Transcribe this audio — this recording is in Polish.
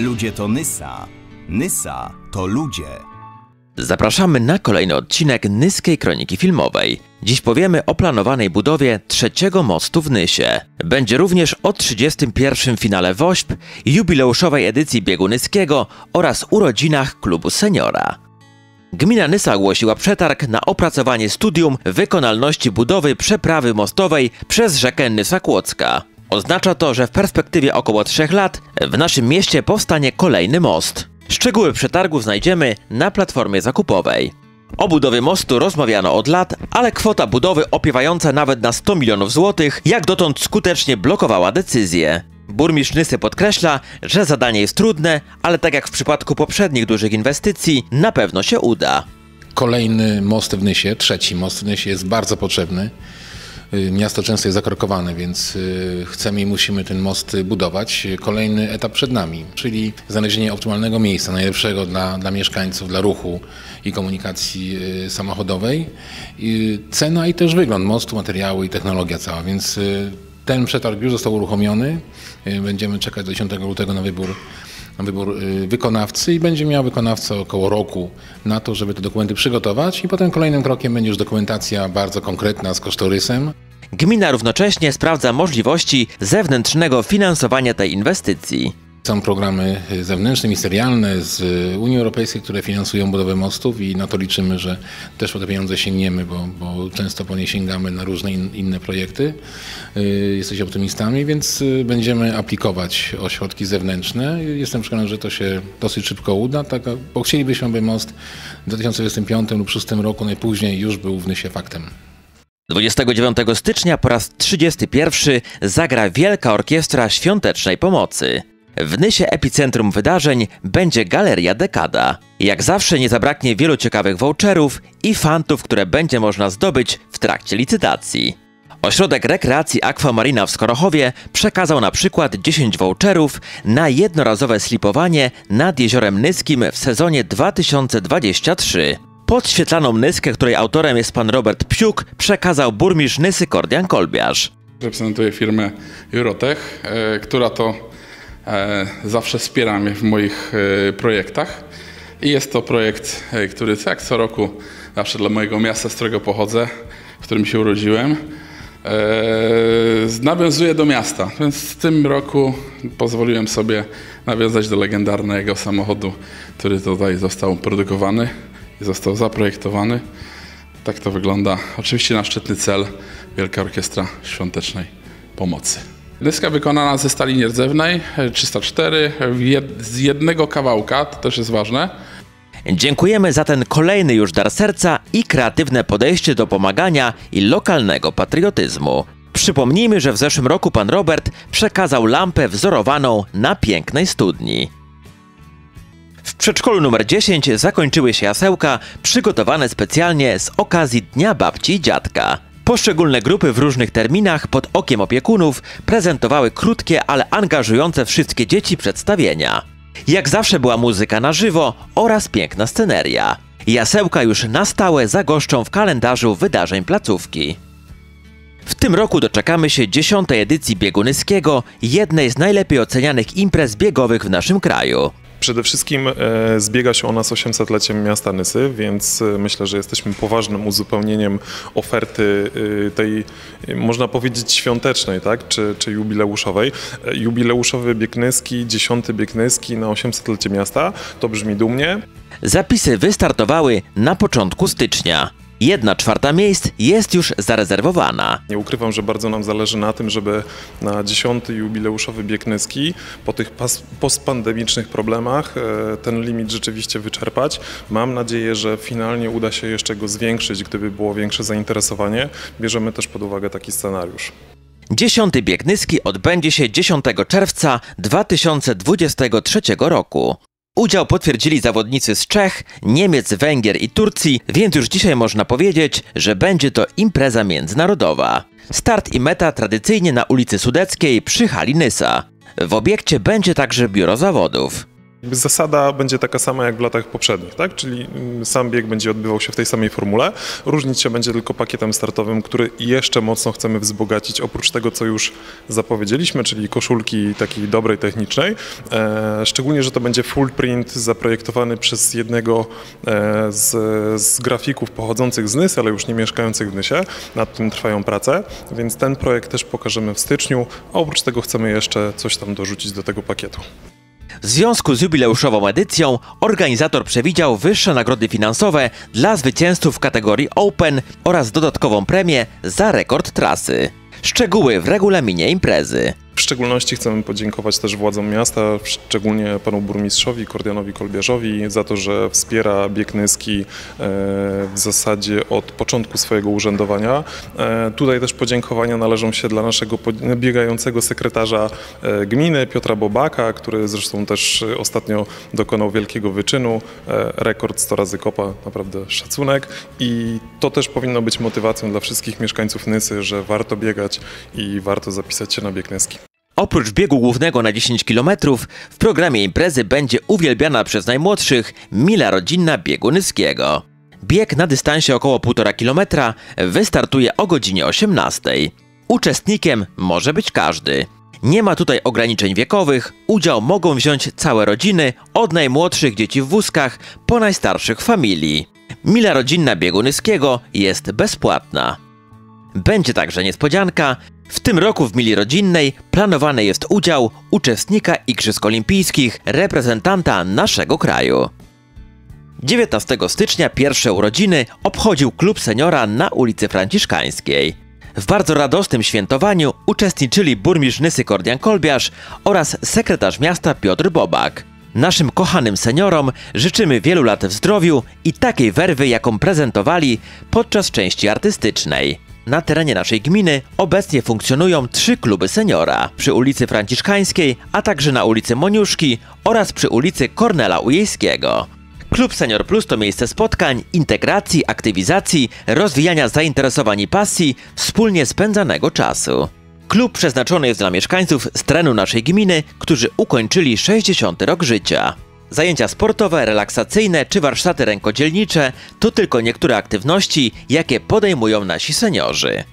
Ludzie to Nysa. Nysa to ludzie. Zapraszamy na kolejny odcinek Nyskiej Kroniki Filmowej. Dziś powiemy o planowanej budowie trzeciego mostu w Nysie. Będzie również o 31. finale WOŚP, jubileuszowej edycji biegu nyskiego oraz urodzinach klubu seniora. Gmina Nysa ogłosiła przetarg na opracowanie studium wykonalności budowy przeprawy mostowej przez rzekę Nysa Kłodzka. Oznacza to, że w perspektywie około 3 lat w naszym mieście powstanie kolejny most. Szczegóły przetargu znajdziemy na platformie zakupowej. O budowie mostu rozmawiano od lat, ale kwota budowy opiewająca nawet na 100 milionów złotych jak dotąd skutecznie blokowała decyzję. Burmistrz Nysy podkreśla, że zadanie jest trudne, ale tak jak w przypadku poprzednich dużych inwestycji, na pewno się uda. Kolejny most w Nysie, trzeci most w Nysie jest bardzo potrzebny. Y, Miasto często jest zakorkowane, więc y, chcemy i musimy ten most budować. Kolejny etap przed nami, czyli znalezienie optymalnego miejsca, najlepszego dla, dla mieszkańców, dla ruchu i komunikacji y, samochodowej. I cena i też wygląd mostu, materiały i technologia cała, więc ten przetarg już został uruchomiony. Będziemy czekać do 10 lutego na wybór na wybór y, wykonawcy i będzie miał wykonawca około roku na to, żeby te dokumenty przygotować i potem kolejnym krokiem będzie już dokumentacja bardzo konkretna z kosztorysem. Gmina równocześnie sprawdza możliwości zewnętrznego finansowania tej inwestycji. Są programy y, zewnętrzne, ministerialne z y, Unii Europejskiej, które finansują budowę mostów i na to liczymy, że też po te pieniądze sięgniemy, bo, bo często po nie sięgamy na różne in, inne projekty. Y, Jesteśmy optymistami, więc będziemy aplikować o środki zewnętrzne. Jestem przekonany, że to się dosyć szybko uda, tak, bo chcielibyśmy, aby most w 2025 lub 2026 roku najpóźniej już był w Nysie faktem. 29 stycznia po raz 31 zagra Wielka Orkiestra Świątecznej Pomocy. W Nysie epicentrum wydarzeń będzie Galeria Dekada. Jak zawsze nie zabraknie wielu ciekawych voucherów i fantów, które będzie można zdobyć w trakcie licytacji. Ośrodek rekreacji Aquamarina w Skorochowie przekazał na przykład 10 voucherów na jednorazowe slipowanie nad Jeziorem Nyskim w sezonie 2023. Podświetlaną Nyskę, której autorem jest pan Robert Psiuk, przekazał burmistrz Nysy Kordian Kolbiarz. Reprezentuję firmę Eurotech, e, która to zawsze wspiera mnie w moich e, projektach. I jest to projekt, e, który jak co roku, zawsze dla mojego miasta, z którego pochodzę, w którym się urodziłem, e, nawiązuje do miasta. Więc w tym roku pozwoliłem sobie nawiązać do legendarnego samochodu, który tutaj został produkowany i został zaprojektowany. Tak to wygląda. Oczywiście na szczytny cel Wielka Orkiestra Świątecznej Pomocy. Deska wykonana ze stali nierdzewnej e, 304 w jed- z jednego kawałka, to też jest ważne. Dziękujemy za ten kolejny już dar serca i kreatywne podejście do pomagania i lokalnego patriotyzmu. Przypomnijmy, że w zeszłym roku pan Robert przekazał lampę wzorowaną na pięknej studni. W przedszkolu numer 10 zakończyły się jasełka przygotowane specjalnie z okazji Dnia Babci i Dziadka. Poszczególne grupy w różnych terminach pod okiem opiekunów prezentowały krótkie, ale angażujące wszystkie dzieci przedstawienia. Jak zawsze była muzyka na żywo oraz piękna sceneria. Jasełka już na stałe zagoszczą w kalendarzu wydarzeń placówki. W tym roku doczekamy się dziesiątej edycji Biegu Nyskiego, jednej z najlepiej ocenianych imprez biegowych w naszym kraju. Przede wszystkim e, zbiega się ona z 800-leciem miasta Nysy, więc e, myślę, że jesteśmy poważnym uzupełnieniem oferty e, tej, można powiedzieć, świątecznej, tak, czy, czy jubileuszowej. Jubileuszowy bieg Nyski, dziesiąty bieg Nyski na 800-lecie miasta, to brzmi dumnie. Zapisy wystartowały na początku stycznia. Jedna czwarta miejsc jest już zarezerwowana. Nie ukrywam, że bardzo nam zależy na tym, żeby na dziesiąty jubileuszowy bieg Nyski po tych postpandemicznych problemach e, ten limit rzeczywiście wyczerpać. Mam nadzieję, że finalnie uda się jeszcze go zwiększyć, gdyby było większe zainteresowanie. Bierzemy też pod uwagę taki scenariusz. Dziesiąty bieg Nyski odbędzie się 10 czerwca 2023 roku. Udział potwierdzili zawodnicy z Czech, Niemiec, Węgier i Turcji, więc już dzisiaj można powiedzieć, że będzie to impreza międzynarodowa. Start i meta tradycyjnie na ulicy Sudeckiej przy hali Nysa. W obiekcie będzie także biuro zawodów. Zasada będzie taka sama jak w latach poprzednich, tak? czyli mm, sam bieg będzie odbywał się w tej samej formule. Różnić się będzie tylko pakietem startowym, który jeszcze mocno chcemy wzbogacić, oprócz tego, co już zapowiedzieliśmy, czyli koszulki takiej dobrej technicznej. E, szczególnie, że to będzie full print zaprojektowany przez jednego e, z, z grafików pochodzących z NYS, ale już nie mieszkających w NYSie. Nad tym trwają prace, więc ten projekt też pokażemy w styczniu, oprócz tego chcemy jeszcze coś tam dorzucić do tego pakietu. W związku z jubileuszową edycją organizator przewidział wyższe nagrody finansowe dla zwycięzców kategorii Open oraz dodatkową premię za rekord trasy. Szczegóły w regulaminie imprezy. Szczególności chcemy podziękować też władzom miasta, szczególnie panu burmistrzowi Kordianowi Kolbierzowi za to, że wspiera bieg Nyski e, w zasadzie od początku swojego urzędowania. E, tutaj też podziękowania należą się dla naszego biegającego sekretarza e, gminy Piotra Bobaka, który zresztą też ostatnio dokonał wielkiego wyczynu. Rekord 100 razy kopa, naprawdę szacunek i to też powinno być motywacją dla wszystkich mieszkańców Nysy, że warto biegać i warto zapisać się na bieg Nyski. Oprócz biegu głównego na 10 km, w programie imprezy będzie uwielbiana przez najmłodszych mila rodzinna biegu Nyskiego. Bieg na dystansie około 1,5 km wystartuje o godzinie 18. Uczestnikiem może być każdy. Nie ma tutaj ograniczeń wiekowych, udział mogą wziąć całe rodziny, od najmłodszych dzieci w wózkach po najstarszych familii. Mila rodzinna biegu Nyskiego jest bezpłatna. Będzie także niespodzianka. W tym roku w Mili Rodzinnej planowany jest udział uczestnika Igrzysk Olimpijskich, reprezentanta naszego kraju. 19 stycznia pierwsze urodziny obchodził klub seniora na ulicy Franciszkańskiej. W bardzo radosnym świętowaniu uczestniczyli burmistrz Nysy Kordian Kolbiarz oraz sekretarz miasta Piotr Bobak. Naszym kochanym seniorom życzymy wielu lat w zdrowiu i takiej werwy, jaką prezentowali podczas części artystycznej. Na terenie naszej gminy obecnie funkcjonują trzy kluby seniora przy ulicy Franciszkańskiej, a także na ulicy Moniuszki oraz przy ulicy Kornela Ujejskiego. Klub Senior Plus to miejsce spotkań, integracji, aktywizacji, rozwijania zainteresowań i pasji, wspólnie spędzanego czasu. Klub przeznaczony jest dla mieszkańców z terenu naszej gminy, którzy ukończyli 60 rok życia. Zajęcia sportowe, relaksacyjne czy warsztaty rękodzielnicze to tylko niektóre aktywności, jakie podejmują nasi seniorzy.